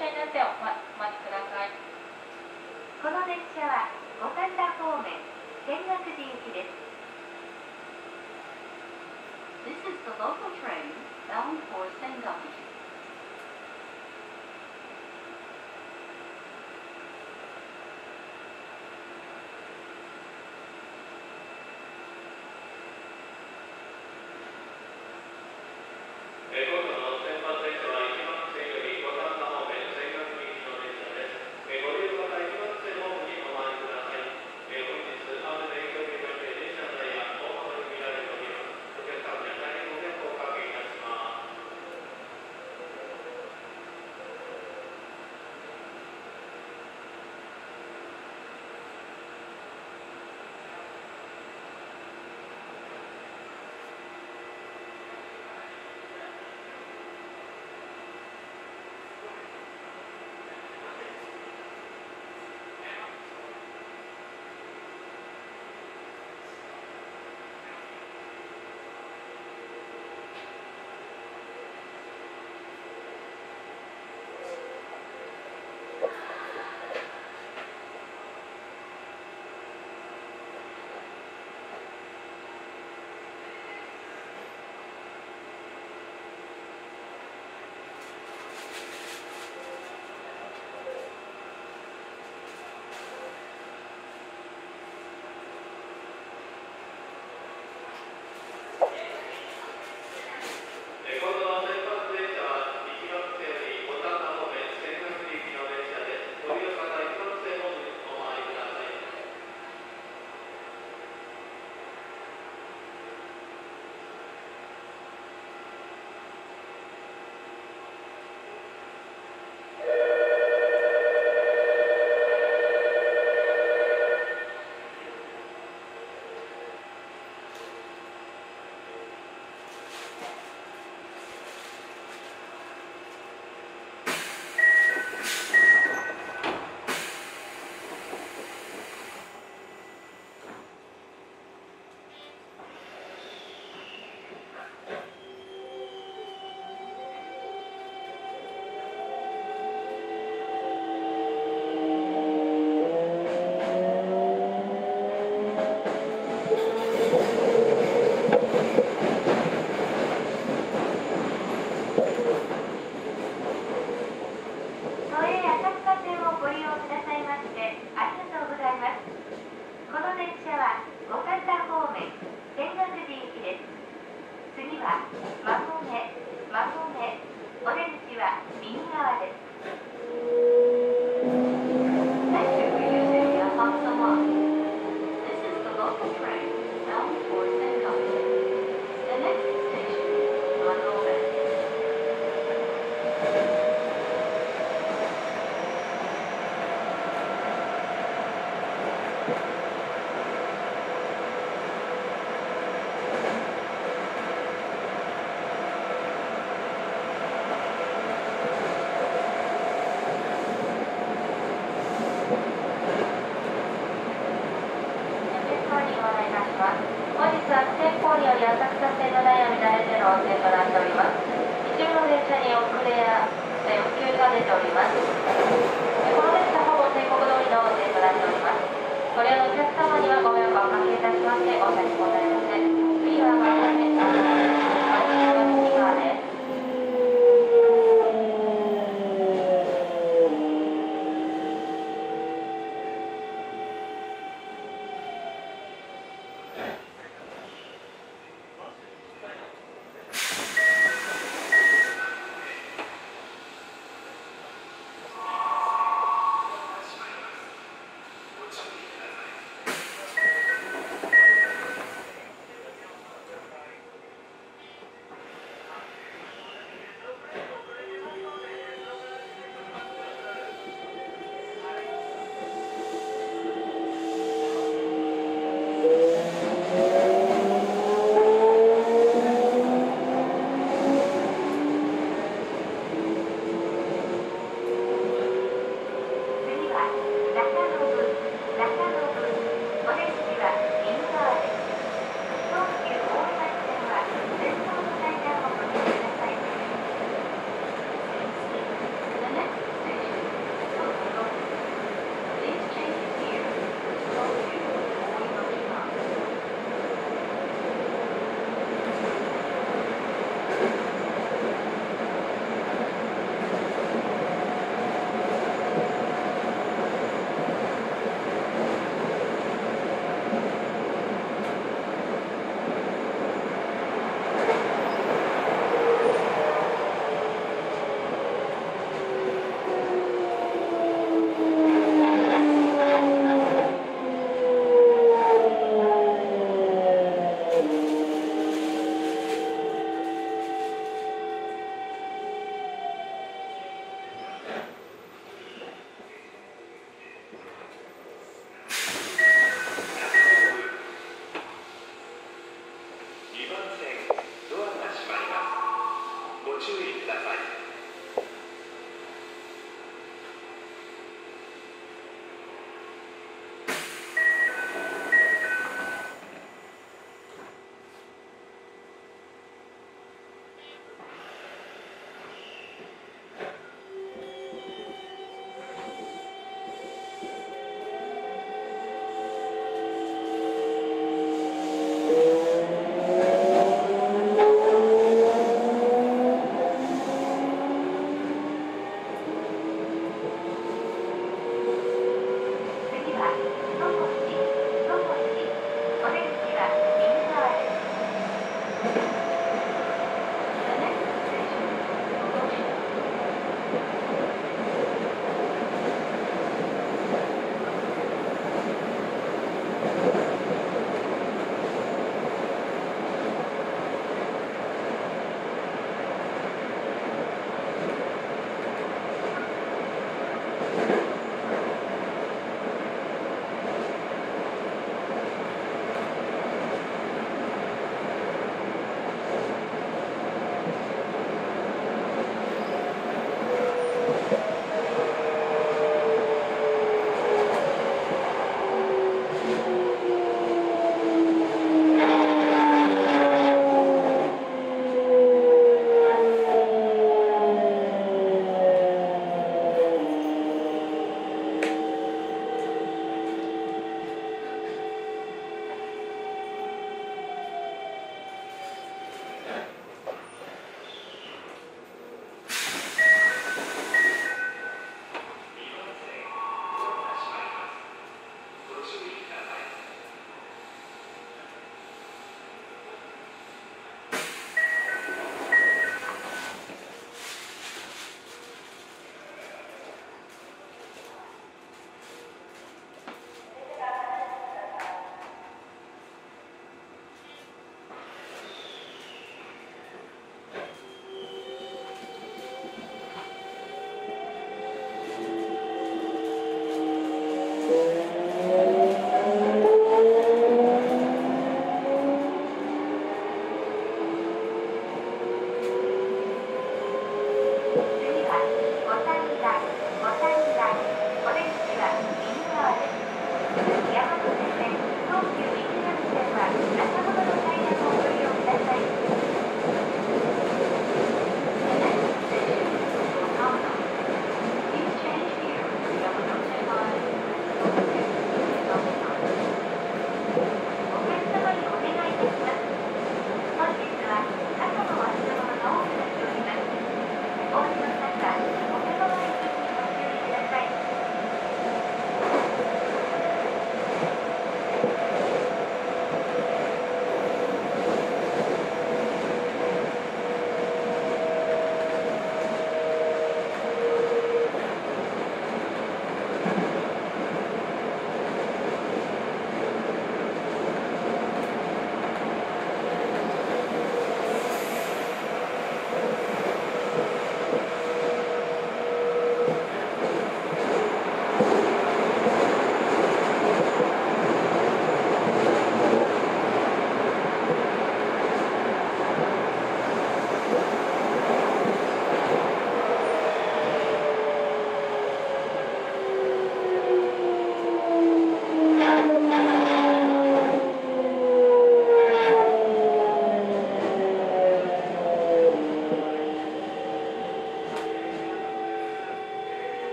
車になってお待ちくださいこの列車は五反田方面泉岳寺行きです This is the local train bound for Sengaki. はまとめ。まとめ。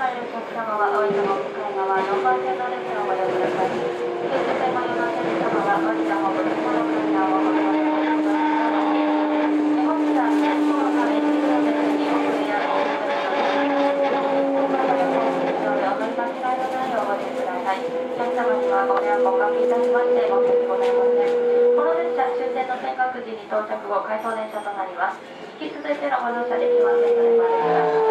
北日本に帰るお客様は降りた方向側4番線の列をご用ください京急線も4番線の様は降りた方向この階段をご用ください本日は天候のため次の列に遅れやお遅れのお乗り間違いのないようご注意くださいお客様にはご迷惑をおかけいたしまして申し訳ございませんこの列車終点の天覚寺に到着後回送電車となります引き続いてのご乗車できませんのでご了承ください